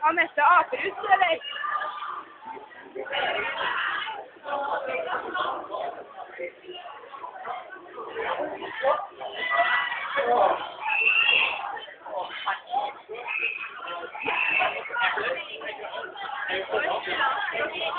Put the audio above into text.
Han heter Aperus, eller? Thank you. 我们是想让刘。